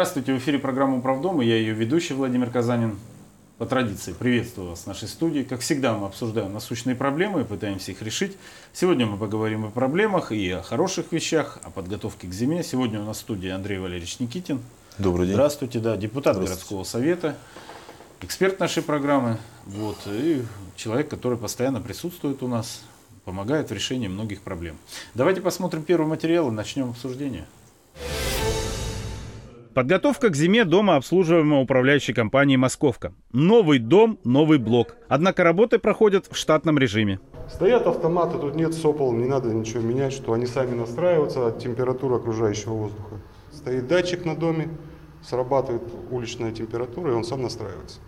Здравствуйте, в эфире программа «Управдом» и я ее ведущий Владимир Казанин. По традиции приветствую вас в нашей студии. Как всегда, мы обсуждаем насущные проблемы и пытаемся их решить. Сегодня мы поговорим о проблемах и о хороших вещах, о подготовке к зиме. Сегодня у нас в студии Андрей Валерьевич Никитин. Добрый день. Здравствуйте, да, депутат городского совета, эксперт нашей программы, вот, и человек, который постоянно присутствует у нас, помогает в решении многих проблем. Давайте посмотрим первый материал и начнем обсуждение. Подготовка к зиме дома обслуживаемого управляющей компанией «Московка». Новый дом, новый блок. Однако работы проходят в штатном режиме. Стоят автоматы, тут нет сопол, не надо ничего менять, что они сами настраиваются от температуры окружающего воздуха. Стоит датчик на доме, срабатывает уличная температура, и он сам настраивается.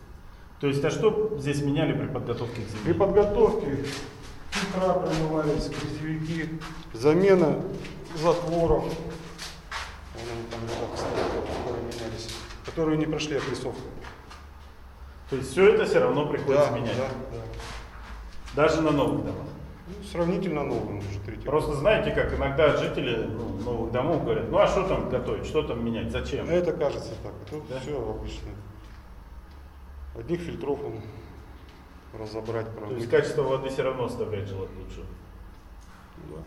То есть, а что здесь меняли при подготовке к зиме? При подготовке фильтра промывались, красивики, замена затворов, Лежат, кстати, которые менялись, которые не прошли опрессовку. То есть все это все равно приходится Да, менять? да, да. Даже на новых домах? Ну, сравнительно новым уже третий. Просто знаете, как иногда жители ну, новых домов говорят, ну а что там готовить, что там менять, зачем? Это кажется так, а тут Да? все обычно. Одних фильтров он разобрать, То промыть. есть качество воды все равно оставляет желать лучше. Да.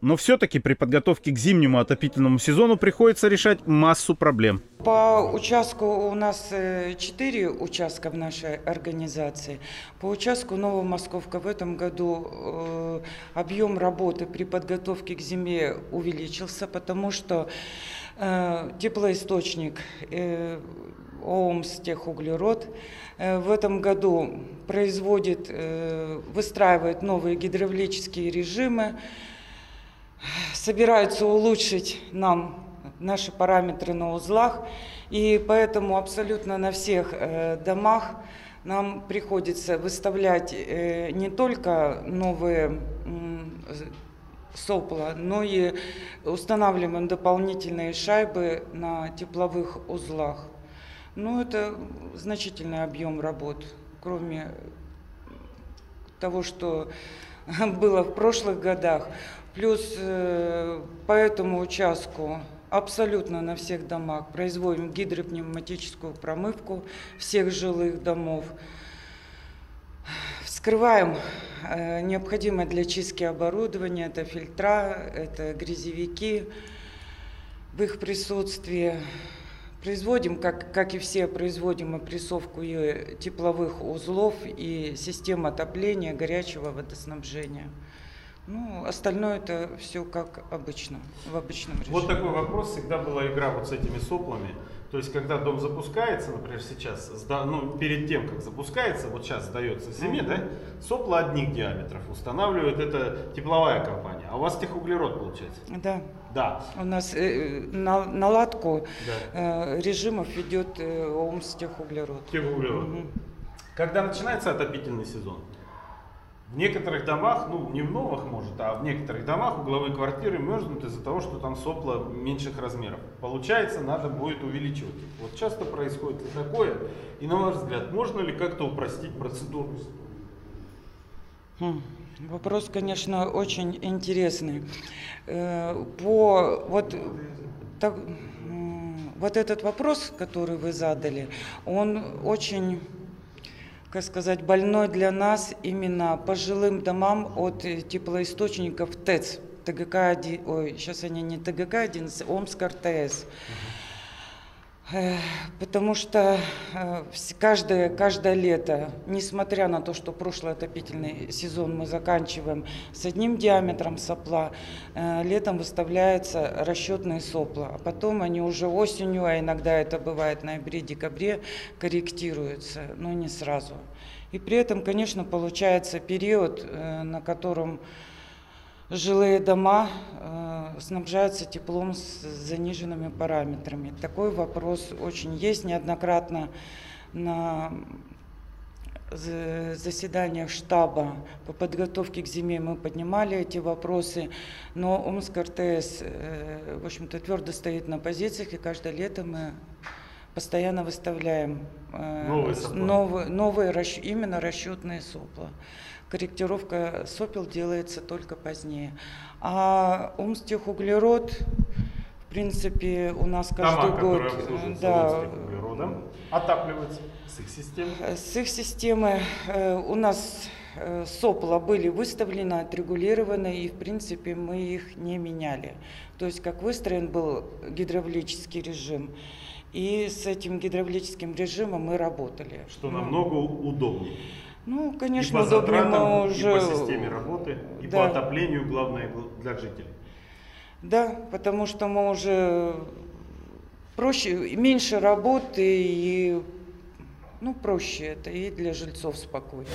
Но все-таки при подготовке к зимнему отопительному сезону приходится решать массу проблем. По участку у нас э, четыре участка в нашей организации. По участку Новомосковка в этом году э, объем работы при подготовке к зиме увеличился, потому что э, теплоисточник э, ООМС техуглерод э, в этом году производит, э, выстраивает новые гидравлические режимы, собираются улучшить нам наши параметры на узлах, и поэтому абсолютно на всех э, домах нам приходится выставлять э, не только новые сопла, но и устанавливаем дополнительные шайбы на тепловых узлах. Ну, это значительный объем работ, кроме того, что было в прошлых годах. Плюс э, по этому участку абсолютно на всех домах производим гидропневматическую промывку всех жилых домов. Вскрываем э, необходимое для чистки оборудование, это фильтра, это грязевики в их присутствии. Производим, как, как и все, производим опрессовку тепловых узлов и систем отопления, горячего водоснабжения. Ну, остальное это все как обычно, в обычном режиме. Вот такой вопрос. Всегда была игра вот с этими соплами. То есть, когда дом запускается, например, сейчас, сда- ну, перед тем, как запускается, вот сейчас сдается зиме, да, сопла одних диаметров устанавливает это тепловая компания. А у вас техуглерод получается? Да, Да. у нас э, на- наладку Да. э, режимов ведет э, ОМС техуглерод. Техуглерод. Мгм. Когда начинается отопительный сезон? В некоторых домах, ну не в новых может, а в некоторых домах угловые квартиры мерзнут из-за того, что там сопла меньших размеров. Получается, надо будет увеличивать. Вот часто происходит ли такое? И на ваш взгляд, можно ли как-то упростить процедуру? Хм, Вопрос, конечно, очень интересный. Э, По вот, так, вот этот вопрос, который вы задали, он очень, как сказать, больной для нас именно по жилым домам от э, теплоисточников ТЭЦ. ТГК-1, ой, сейчас они не ТГК-11, Омск РТС. Э, Потому что э, каждое, каждое лето, несмотря на то, что прошлый отопительный сезон мы заканчиваем с одним диаметром сопла, э, летом выставляются расчетные сопла, а потом они уже осенью, а иногда это бывает в ноябре-декабре, корректируются, но не сразу. И при этом, конечно, получается период, э, на котором жилые дома э, снабжаются теплом с заниженными параметрами. Такой вопрос очень есть неоднократно на за- заседаниях штаба по подготовке к зиме мы поднимали эти вопросы, но Омск РТС, э, в общем-то, твердо стоит на позициях, и каждое лето мы постоянно выставляем э, Новые новые, новые расч- именно расчетные сопла. Корректировка сопел делается только позднее. А Омстехуглерод, в принципе, у нас каждый Дома, год... да, отапливаются с их системы. С их системы э, у нас э, сопла были выставлены, отрегулированы, и в принципе мы их не меняли. То есть как выстроен был гидравлический режим, и с этим гидравлическим режимом мы работали. Что намного удобнее. Ну, И конечно, по удобнее затратам, мы уже... и по системе работы, и Да. по отоплению, главное, для жителей. Да, потому что мы уже проще, меньше работы и ну, проще это и для жильцов спокойнее.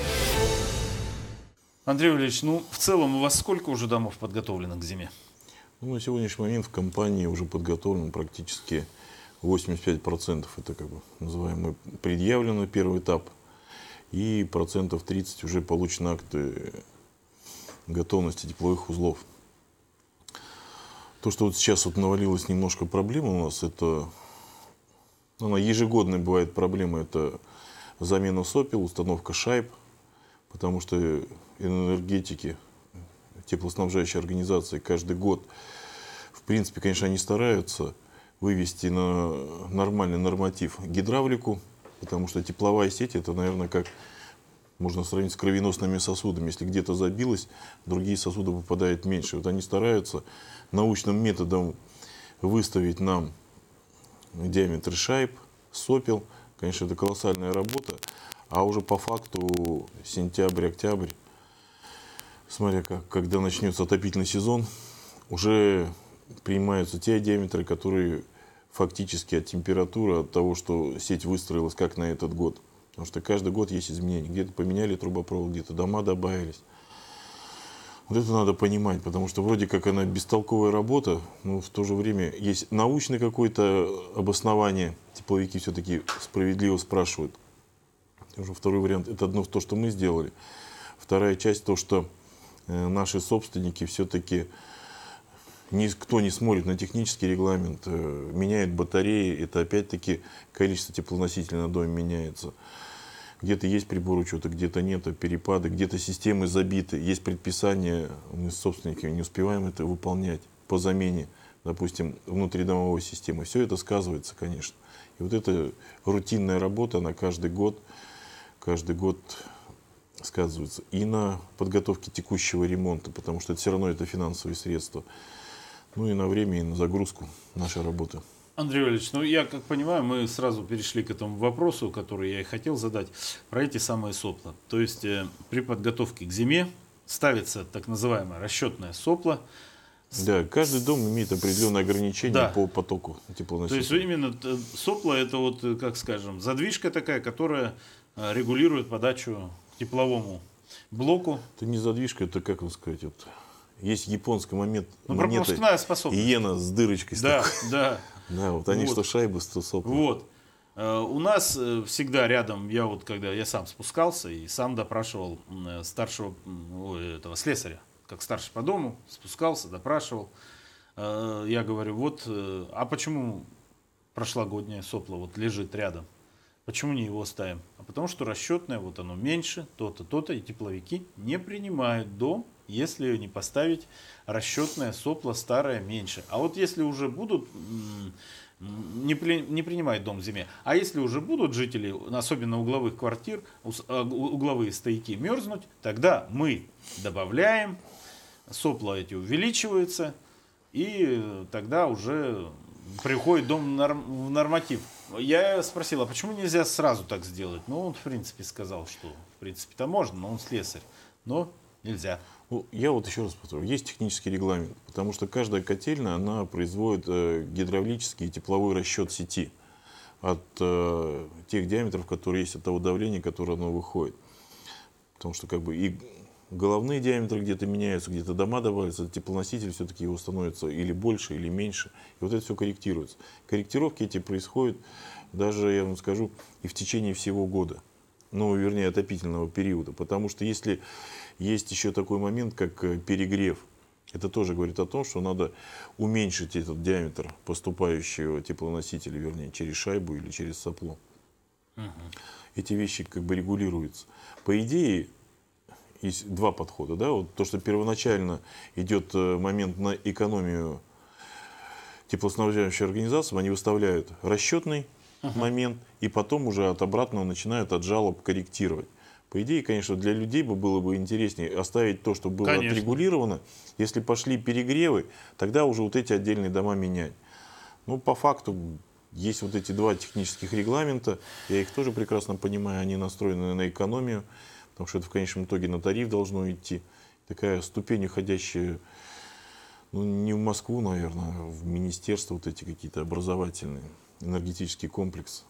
Андрей Валерьевич, ну в целом у вас сколько уже домов подготовлено к зиме? Ну, на сегодняшний момент в компании уже подготовлен практически 85%. Это как бы называемый предъявленный первый этап. И процентов 30 уже получены акты готовности тепловых узлов. То, что вот сейчас вот навалилась немножко проблема у нас, это ну, она ежегодная бывает проблема, это замена сопел, установка шайб, потому что энергетики, теплоснабжающие организации каждый год, в принципе, конечно, они стараются вывести на нормальный норматив гидравлику, потому что тепловая сеть это, наверное, как можно сравнить с кровеносными сосудами. Если где-то забилось, другие сосуды попадают меньше. Вот они стараются научным методом выставить нам диаметр шайб, сопел. Конечно, это колоссальная работа. А уже по факту сентябрь, октябрь, смотря как, когда начнется отопительный сезон, уже принимаются те диаметры, которые фактически от температуры, от того, что сеть выстроилась как на этот год. Потому что каждый год есть изменения. Где-то поменяли трубопровод, где-то дома добавились. Вот это надо понимать, потому что вроде как она бестолковая работа, но в то же время есть научное какое-то обоснование. Тепловики все-таки справедливо спрашивают. Уже второй вариант – это одно то, что мы сделали. Вторая часть – то, что э, наши собственники все-таки никто не смотрит на технический регламент, э, меняет батареи, это опять-таки количество теплоносителей на доме меняется. Где-то есть прибор учета, где-то нет, а перепады, где-то системы забиты, есть предписания, мы собственники не успеваем это выполнять по замене, допустим, внутридомовой системы. Все это сказывается, конечно. И вот эта рутинная работа, она каждый год, каждый год сказывается и на подготовке текущего ремонта, потому что это все равно это финансовые средства. Ну и на время, и на загрузку нашей работы. Андрей Валерьевич, ну я как понимаю, мы сразу перешли к этому вопросу, который я и хотел задать, про эти самые сопла. То есть э, при подготовке к зиме ставится так называемое расчетное сопло. Да, каждый дом имеет определенные ограничения Да. по потоку То есть теплоносителя. именно э, сопло это вот, э, как скажем, задвижка такая, которая э, регулирует подачу к тепловому блоку. Это не задвижка, это как вам сказать, вот, есть японский момент, Ну, монеты, способность. иена с дырочкой. Да, такой. да. Да, вот они Вот. что шайбы, что сопла. Вот. Э, У нас э, всегда рядом, я вот когда я сам спускался и сам допрашивал э, старшего этого слесаря, как старший по дому, спускался, допрашивал. Я говорю, вот, а почему прошлогоднее сопло вот лежит рядом? Почему не его ставим? А потому что расчетное, вот оно меньше, то-то, то-то, и тепловики не принимают дом, если не поставить расчетное сопло старое меньше. А вот если уже будут не, при- не принимать дом зиме, а если уже будут жители, особенно угловых квартир, а, угловые стояки мерзнуть, тогда мы добавляем, сопла эти увеличиваются, и тогда уже приходит дом в норматив. Я спросил, а почему нельзя сразу так сделать? Ну, он, в принципе, сказал, что, в принципе-то можно, но он слесарь. Но нельзя. Ну, я вот еще раз повторю, есть технический регламент, потому что каждая котельная, она производит э, гидравлический и тепловой расчет сети от э, тех диаметров, которые есть, от того давления, которое оно выходит. Потому что как бы и головные диаметры где-то меняются, где-то дома добавляются, теплоноситель все-таки его становится или больше, или меньше. И вот это все корректируется. Корректировки эти происходят даже, я вам скажу, и в течение всего года. Ну, вернее, отопительного периода. Потому что если есть еще такой момент, как э, перегрев, это тоже говорит о том, что надо уменьшить этот диаметр поступающего теплоносителя, вернее, через шайбу или через сопло. Эти вещи как бы регулируются. По идее, есть два подхода. Да? Вот то, что первоначально идет э, момент на экономию теплоснабжающим организациям, они выставляют расчетный момент, и потом уже от обратного начинают от жалоб корректировать. По идее, конечно, для людей бы было бы интереснее оставить то, что было Конечно. отрегулировано. Если пошли перегревы, тогда уже вот эти отдельные дома менять. Ну, по факту, есть вот эти два технических регламента. Я их тоже прекрасно понимаю. Они настроены на экономию, потому что это в конечном итоге на тариф должно идти. Такая ступень уходящая, ну, не в Москву, наверное, а в министерство вот эти какие-то образовательные, энергетический комплекс.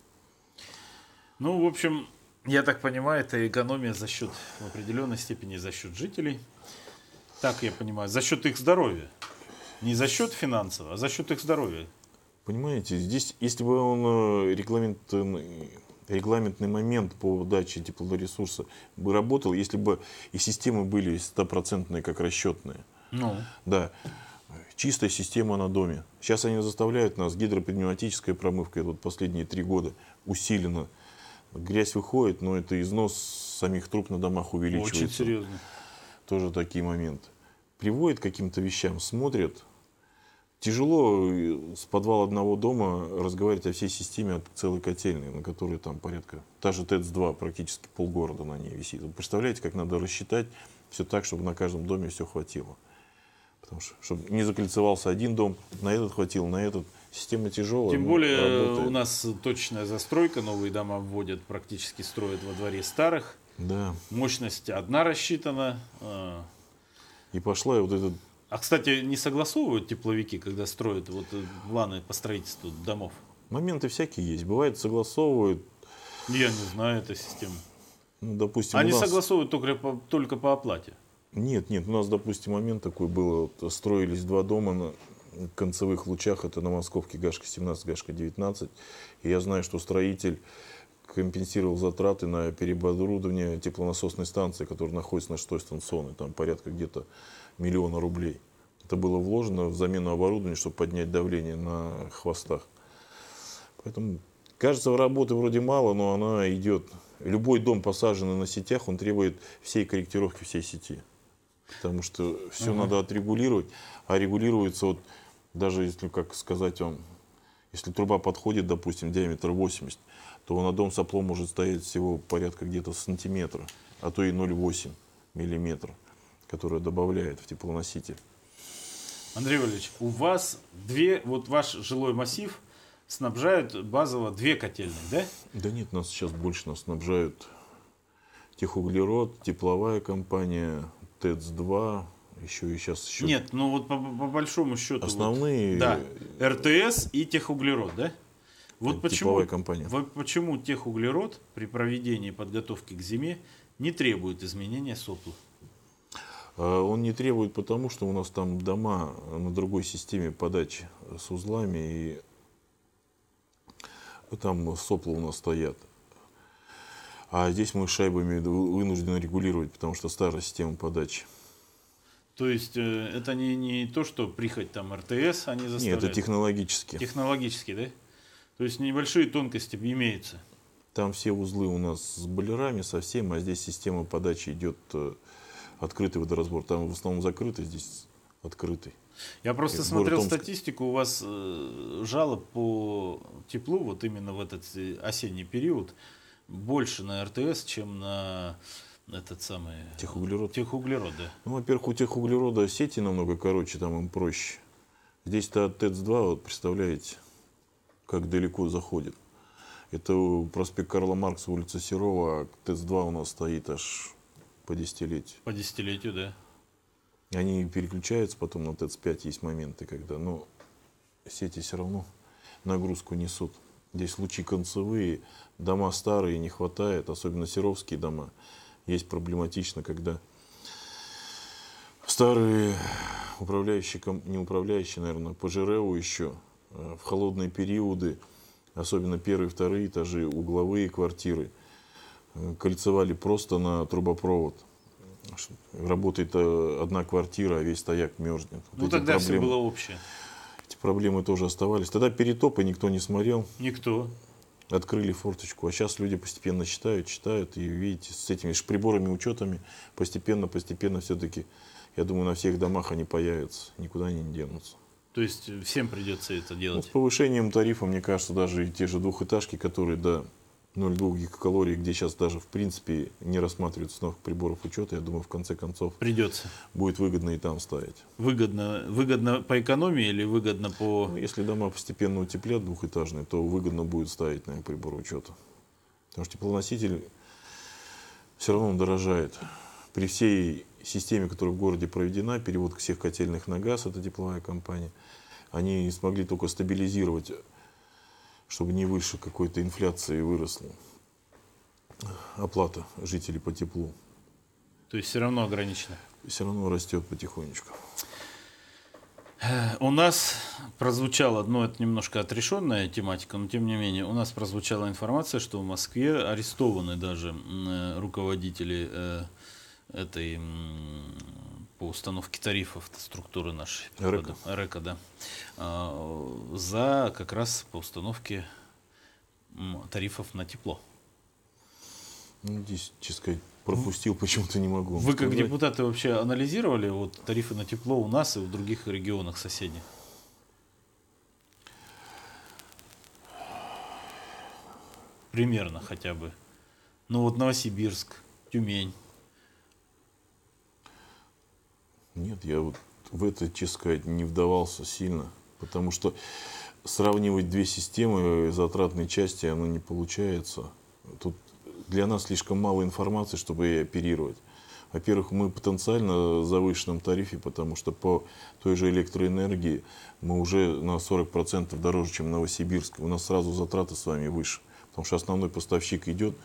Ну, в общем, я так понимаю, это экономия за счет, в определенной степени за счет жителей. Так я понимаю, за счет их здоровья. Не за счет финансового, а за счет их здоровья. Понимаете, здесь, если бы он э, регламент, регламентный момент по даче теплоресурса бы работал, если бы и системы были стопроцентные, как расчетные. Ну, Да, чистая система на доме. Сейчас они заставляют нас, гидропневматическая промывка, вот последние три года усиленно. Грязь выходит, но это износ самих труб на домах увеличивается. очень серьезно. Тоже такие моменты. Приводят к каким-то вещам, смотрят. Тяжело э, с подвала одного дома разговаривать о всей системе от целой котельной, на которой там порядка, та же ТЭЦ-2, практически полгорода на ней висит. Вы представляете, как надо рассчитать все так, чтобы на каждом доме все хватило. Потому что, чтобы не закольцевался один дом, на этот хватил, на этот. Система тяжелая. Тем но более работает. у нас точная застройка, новые дома вводят, практически строят во дворе старых. Да. Мощность одна рассчитана. а. И пошла и вот этот А, кстати, не согласовывают тепловики, когда строят вот э, планы по строительству домов? моменты всякие есть. Бывает согласовывают, Я не знаю эту систему. ну, допустим, Они нас... согласовывают только по, только по оплате. Нет, нет, у нас, допустим, момент такой был, вот, строились два дома на концевых лучах, это на Московке Гашка-17, Гашка-19, и я знаю, что строитель компенсировал затраты на переоборудование теплонасосной станции, которая находится на шестой станционной, там порядка где-то миллиона рублей. Это было вложено в замену оборудования, чтобы поднять давление на хвостах. Поэтому, кажется, работы вроде мало, но она идет. Любой дом, посаженный на сетях, он требует всей корректировки всей сети. Потому что все надо отрегулировать, а регулируется вот, даже если, как сказать вам, если труба подходит, допустим, диаметр 80, то на дом с оплом может стоять всего порядка где-то сантиметра, а то и 0,8 миллиметра, которое добавляет в теплоноситель. Андрей Валерьевич, у вас две, вот ваш жилой массив снабжают базово две котельные, да? Да нет, нас сейчас больше нас снабжают техуглерод, тепловая компания, ТЭЦ-2, еще и сейчас еще Нет, ну вот по, по большому счету. вот, основные да, РТС и техуглерод, да? Вот почему, компания. вот почему техуглерод при проведении подготовки к зиме не требует изменения сопла? Он не требует, потому что у нас там дома на другой системе подачи с узлами, и там сопла у нас стоят. А здесь мы шайбами вынуждены регулировать, потому что старая система подачи. То есть э, это не, не то, что прихоть там РТС они Нет, заставляют. это технологически. Технологически, да? То есть небольшие тонкости имеются. Там все узлы у нас с бойлерами совсем, а здесь система подачи идет э, открытый водоразбор. Там в основном закрытый, здесь открытый. Я просто Город смотрел Омск. статистику, у вас э, жалоб по теплу вот именно в этот осенний период больше на РТС, чем на этот самый Техуглерод. техуглерод, да. Ну, во-первых, у тех углерода сети намного короче, там им проще. Здесь-то от ТЭЦ-2, вот представляете, как далеко заходит. Это проспект Карла Маркса, улица Серова, а ТЭЦ-2 у нас стоит аж по десятилетию. По десятилетию, да. Они переключаются потом на ТЭЦ-5, есть моменты, когда, но сети все равно нагрузку несут. Здесь лучи концевые, дома старые не хватает, особенно серовские дома. Есть проблематично, когда старые управляющие, не управляющие, наверное, по ЖРЭУ еще э, в холодные периоды, особенно первые, вторые этажи, угловые квартиры, э, кольцевали просто на трубопровод. Работает э, одна квартира, а весь стояк мерзнет. Вот Ну тогда все проблемы- было общее. Проблемы тоже оставались. Тогда перетопы никто не смотрел, Никто. открыли форточку. А сейчас люди постепенно читают, читают. И видите, с этими ж приборами, учетами постепенно, постепенно все-таки, я думаю, на всех домах они появятся. Никуда они не денутся. То есть всем придется это Ну, делать. с повышением тарифа, мне кажется, даже и те же двухэтажки, которые до 0,2 гигакалорий, где сейчас даже в принципе не рассматривают установку приборов учета, я думаю, в конце концов Придется. будет выгодно и там ставить. Выгодно, выгодно по экономии или выгодно по... Ну, если дома постепенно утеплят двухэтажные, то выгодно будет ставить на прибор учета. Потому что теплоноситель все равно он дорожает. При всей системе, которая в городе проведена, перевод всех котельных на газ, это тепловая компания, они смогли только стабилизировать, чтобы не выше какой-то инфляции выросла оплата жителей по теплу. То есть все равно ограничено. Все равно растет потихонечку. У нас прозвучала, ну это немножко отрешенная тематика, но тем не менее, у нас прозвучала информация, что в Москве арестованы даже э, руководители э, этой по установке тарифов структуры нашей. РЭКа. РЭКа, да. А, За как раз по установке тарифов на тепло. Ну, здесь, честно сказать, пропустил, почему-то не могу. Вы как депутаты вообще анализировали вот тарифы на тепло у нас и в других регионах соседних? Примерно хотя бы. Ну вот Новосибирск, Тюмень. Нет, я вот в это, честно сказать, не вдавался сильно, потому что сравнивать две системы затратной части, оно не получается. Тут для нас слишком мало информации, чтобы ей оперировать. Во-первых, мы потенциально в завышенном тарифе, потому что по той же электроэнергии мы уже на 40% дороже, чем Новосибирск. У нас сразу затраты с вами выше, потому что основной поставщик идет,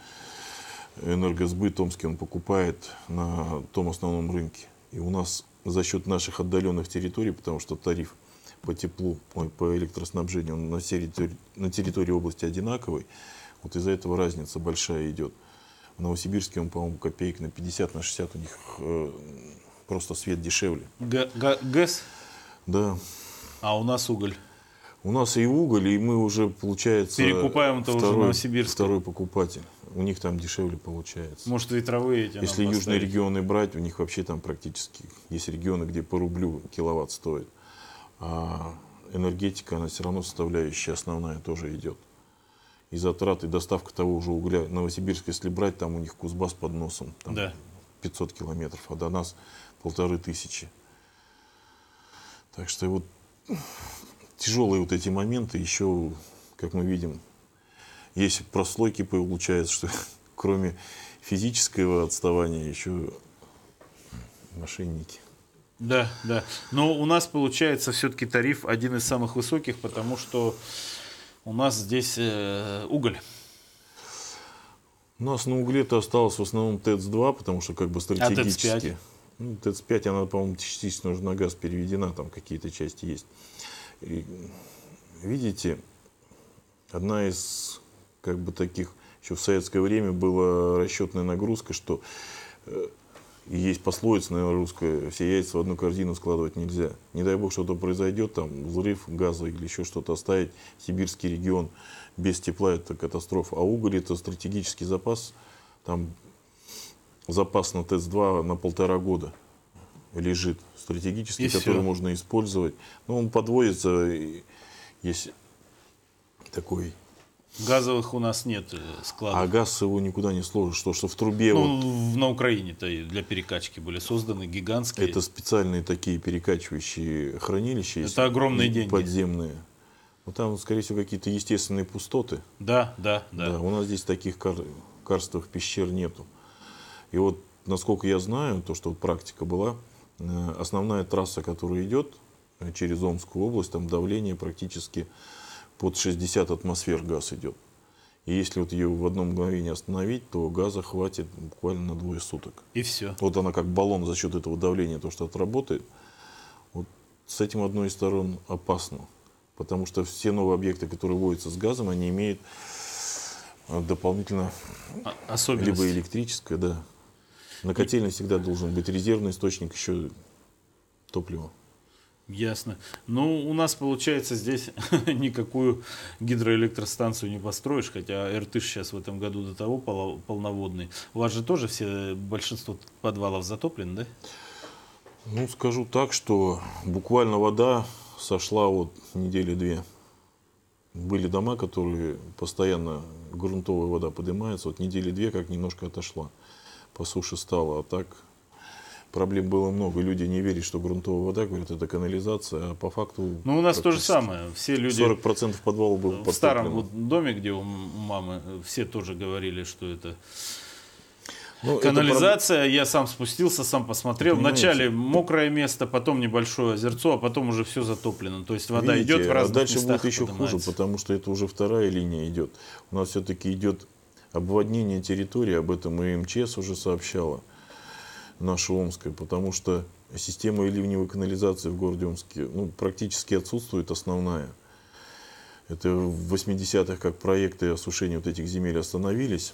энергосбыт Томский, он покупает на том основном рынке. И у нас за счет наших отдаленных территорий, потому что тариф по теплу, ой, по электроснабжению он на территории, на территории области одинаковый, вот из-за этого разница большая идет. В Новосибирске он, по-моему, копеек на 50, на 60 у них э, просто свет дешевле. Г- га- ГЭС, Да. а у нас уголь. У нас и уголь, и мы уже, получается, Перекупаем это уже второй, Новосибирск. второй покупатель. У них там дешевле получается. Может ветровые эти Если южные поставить? регионы брать, у них вообще там практически есть регионы, где по рублю киловатт стоит. А энергетика, она все равно составляющая основная тоже идет. И затраты, доставка того же угля. Новосибирск, если брать, там у них Кузбасс под носом. Там Да. 500 километров, а до нас полторы тысячи. Так что вот тяжелые вот эти моменты еще, как мы видим, есть прослойки получается, что кроме физического отставания еще мошенники. Да, да. Но у нас получается все-таки тариф один из самых высоких, потому что у нас здесь э, уголь. У нас на угле-то осталось в основном ТЭЦ-2, потому что как бы стратегически. ТЭЦ-5? Ну, ТЭЦ-5, она, по-моему, частично уже на газ переведена, там какие-то части есть. И, видите, одна из как бы таких, еще в советское время была расчетная нагрузка, что э, есть пословица, наверное, русская, все яйца в одну корзину складывать нельзя. Не дай бог что-то произойдет, там взрыв газа или еще что-то, оставить сибирский регион без тепла это катастрофа. А уголь это стратегический запас, там запас на ТЭЦ-2 на полтора года лежит стратегический, И который всё. можно использовать. Но он подводится, есть такой Газовых у нас нет э, складов. а газ его никуда не сложишь, что, что в трубе вот Ну, в- на Украине-то для перекачки были созданы гигантские. это специальные такие перекачивающие хранилища. Это огромные деньги. Подземные. Ну, там, скорее всего, какие-то естественные пустоты. Да, да, да. Да, у нас здесь таких кар- карстовых пещер нету. И вот, насколько я знаю, то, что вот практика была, основная трасса, которая идет э, через Омскую область, там давление практически под 60 атмосфер газ идет. И если вот ее в одно мгновение остановить, то газа хватит буквально на двое суток. И все. Вот она как баллон за счет этого давления, то, что отработает. Вот с этим одной из сторон опасно. Потому что все новые объекты, которые вводятся с газом, они имеют э, дополнительно А, либо электрическое, да. На котельной всегда должен быть резервный источник еще топлива. Ясно. Ну, у нас, получается, здесь никакую гидроэлектростанцию не построишь, хотя Иртыш сейчас в этом году до того полноводный. У вас же тоже все, большинство подвалов затоплены, да? Ну, скажу так, что буквально вода сошла вот недели две. Были дома, которые постоянно грунтовая вода поднимается. Вот недели две как немножко отошла. По суше стало. А так проблем было много. Люди не верят, что грунтовая вода, говорят, это канализация. А по факту... Ну, у нас то же самое. Все люди 40% подвала был в старом вот доме, где у мамы, все тоже говорили, что это Ну, это канализация. Я сам спустился, сам посмотрел. Понимаете? Вначале мокрое место, потом небольшое озерцо, а потом уже все затоплено. То есть вода Видите, идет в а разных дальше местах. будет еще хуже, потому что это уже вторая линия идет. У нас все-таки идет обводнение территории, об этом и МЧС уже сообщала, наша Омская, потому что система ливневой канализации в городе Омске ну, практически отсутствует основная. Это в 80-х, как проекты осушения вот этих земель остановились,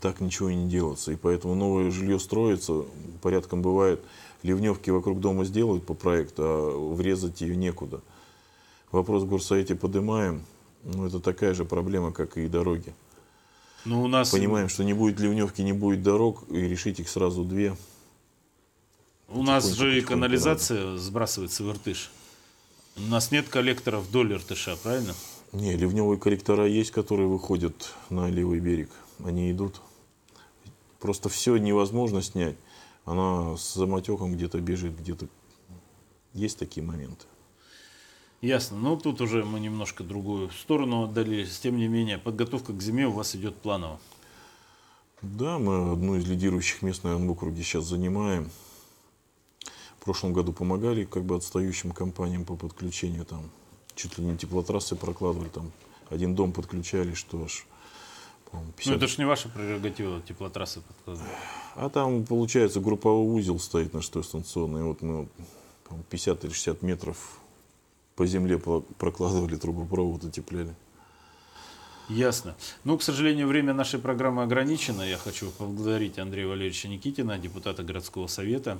так ничего и не делается. И поэтому новое жилье строится, порядком бывает, ливневки вокруг дома сделают по проекту, а врезать ее некуда. Вопрос в горсовете поднимаем, ну, это такая же проблема, как и дороги. Ну, у нас, Понимаем, что не будет ливневки, не будет дорог, и решить их сразу две. у нас же и канализация сбрасывается в Иртыш. У нас нет коллекторов вдоль Иртыша, правильно? Не, ливневые корректора есть, которые выходят на левый берег. Они идут. Просто все невозможно снять. Она с замотеком где-то бежит, где-то... Есть такие моменты. Ясно. Ну, тут уже мы немножко другую сторону отдалились. Тем не менее, подготовка к зиме у вас идет планово. Да, мы одну из лидирующих мест, наверное, в округе сейчас занимаем. В прошлом году помогали как бы отстающим компаниям по подключению там. Чуть ли не теплотрассы прокладывали там. Один дом подключали, что ж, по-моему, 50 Ну, это же не ваша прерогатива, теплотрассы подкладывать. А там, получается, групповой узел стоит на что станционный. Вот мы вот, по-моему, 50 или 60 метров по земле про- прокладывали трубопровод, утепляли. Ясно. Ну, к сожалению, время нашей программы ограничено. Я хочу поблагодарить Андрея Валерьевича Никитина, депутата городского совета,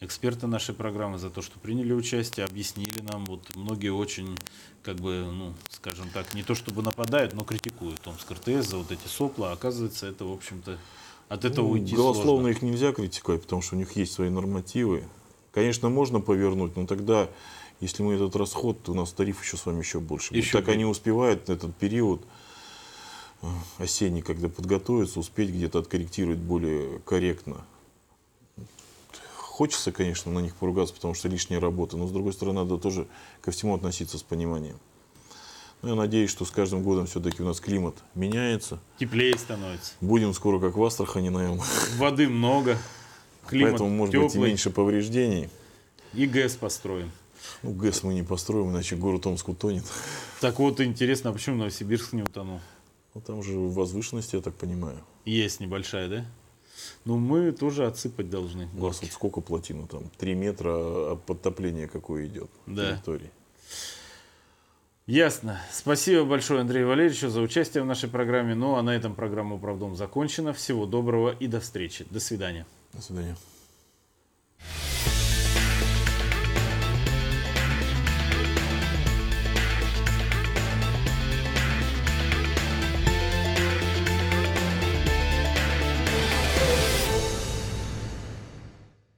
эксперта нашей программы, за то, что приняли участие, объяснили нам. Вот многие очень, как бы, ну, скажем так, не то чтобы нападают, но критикуют Омск РТС за вот эти сопла. А Оказывается, это, в общем-то, от этого Ну, уйти голословно сложно. их нельзя критиковать, потому что у них есть свои нормативы. Конечно, можно повернуть, но тогда, если мы этот расход, то у нас тариф еще с вами еще больше. будет. Еще так они успевают этот период э, осенний, когда подготовиться, успеть где-то откорректировать более корректно. Хочется, конечно, на них поругаться, потому что лишняя работа, но с другой стороны, надо тоже ко всему относиться с пониманием. Ну, я надеюсь, что с каждым годом все-таки у нас климат меняется. Теплее становится. Будем скоро как в Астрахани, наверное. Воды много. Климат Поэтому, может быть, и теплый. меньше повреждений. И ГЭС построен. Ну, ГЭС мы не построим, иначе город Омск утонет. Так вот, интересно, а почему Новосибирск не утонул? Ну, там же возвышенность, я так понимаю. Есть небольшая, да? Ну, мы тоже отсыпать должны. У нас вот сколько плотина там? Три метра, а подтопление какое идет Да. территории. Ясно. Спасибо большое Андрею Валерьевичу за участие в нашей программе. Ну, а на этом программа «Управдом» закончена. Всего доброго и до встречи. До свидания. До свидания.